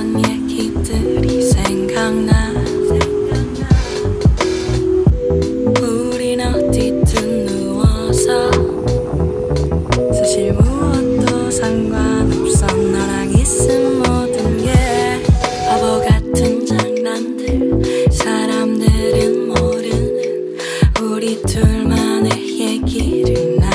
했던 얘기들이 생각나? 우린 어디든 누워서? 사실 무엇도 상관없어. 너랑 있음 모든 게 바보 같은 장난들. 사람들은 모르는 우리 둘만의 얘기를 나.